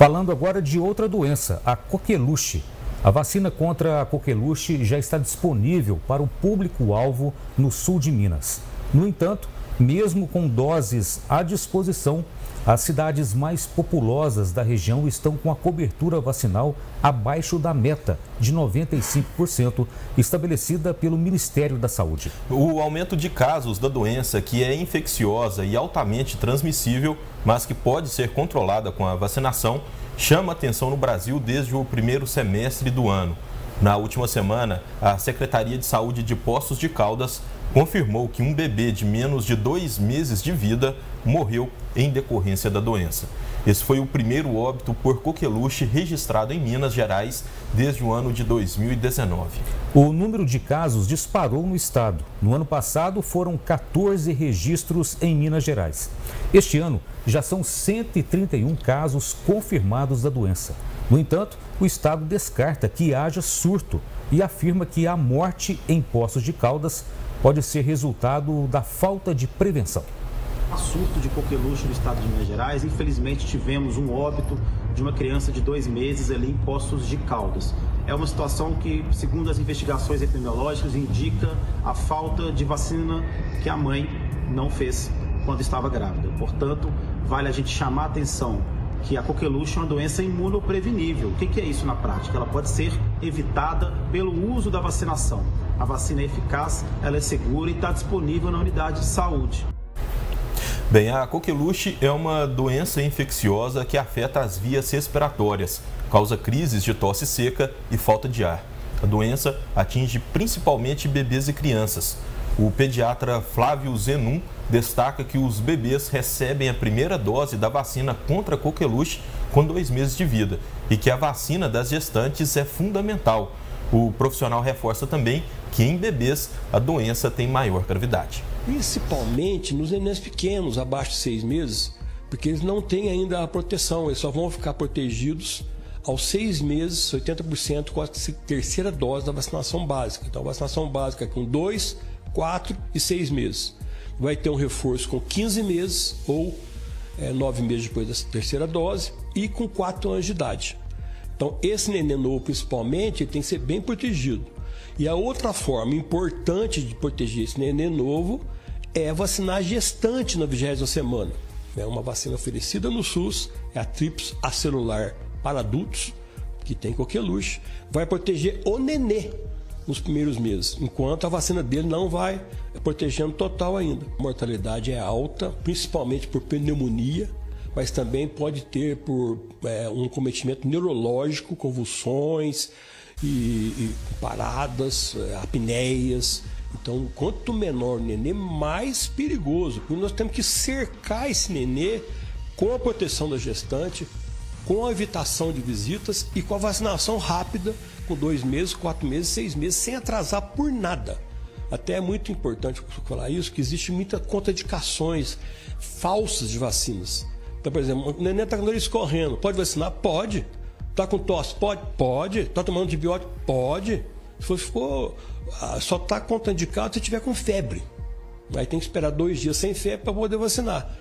Falando agora de outra doença, a coqueluche. A vacina contra a coqueluche já está disponível para o público-alvo no sul de Minas. No entanto, mesmo com doses à disposição, as cidades mais populosas da região estão com a cobertura vacinal abaixo da meta de 95% estabelecida pelo Ministério da Saúde. O aumento de casos da doença, que é infecciosa e altamente transmissível, mas que pode ser controlada com a vacinação, chama atenção no Brasil desde o primeiro semestre do ano. Na última semana, a Secretaria de Saúde de Poços de Caldas confirmou que um bebê de menos de dois meses de vida morreu em decorrência da doença. Esse foi o primeiro óbito por coqueluche registrado em Minas Gerais desde o ano de 2019. O número de casos disparou no estado. No ano passado foram 14 registros em Minas Gerais. Este ano já são 131 casos confirmados da doença. No entanto, o estado descarta que haja surto e afirma que a morte em Poços de Caldas pode ser resultado da falta de prevenção. Surto de coqueluche no estado de Minas Gerais. Infelizmente, tivemos um óbito de uma criança de dois meses ali em Poços de Caldas. É uma situação que, segundo as investigações epidemiológicas, indica a falta de vacina que a mãe não fez quando estava grávida. Portanto, vale a gente chamar a atenção que a coqueluche é uma doença imunoprevenível. O que é isso na prática? Ela pode ser evitada pelo uso da vacinação. A vacina é eficaz, ela é segura e está disponível na unidade de saúde. Bem, a coqueluche é uma doença infecciosa que afeta as vias respiratórias, causa crises de tosse seca e falta de ar. A doença atinge principalmente bebês e crianças. O pediatra Flávio Zenum destaca que os bebês recebem a primeira dose da vacina contra a coqueluche com dois meses de vida e que a vacina das gestantes é fundamental. O profissional reforça também que em bebês a doença tem maior gravidade. Principalmente nos nenéns pequenos, abaixo de seis meses, porque eles não têm ainda a proteção, eles só vão ficar protegidos aos seis meses, 80% com a terceira dose da vacinação básica. Então, vacinação básica é com dois, quatro e seis meses vai ter um reforço com 15 meses ou é, 9 meses depois da terceira dose e com 4 anos de idade. Então, esse neném novo, principalmente, tem que ser bem protegido. E a outra forma importante de proteger esse neném novo é vacinar a gestante na vigésima semana. É uma vacina oferecida no SUS, é a TRIPS acelular para adultos, que tem coqueluche, vai proteger o nenê nos primeiros meses, enquanto a vacina dele não vai protegendo total ainda. A mortalidade é alta, principalmente por pneumonia, mas também pode ter por é, um cometimento neurológico, convulsões e, e paradas, é, apneias. Então, quanto menor o nenê, mais perigoso. Porque nós temos que cercar esse nenê com a proteção da gestante, com a evitação de visitas e com a vacinação rápida, com dois meses, quatro meses, seis meses, sem atrasar por nada. Até é muito importante falar isso, que existe muitas contraindicações falsas de vacinas. Então, por exemplo, o neném está com nariz correndo, pode vacinar? Pode. Está com tosse? Pode? Pode. Está tomando antibiótico? Pode. Se for, ah, só está contraindicado se tiver com febre. Aí tem que esperar dois dias sem febre para poder vacinar.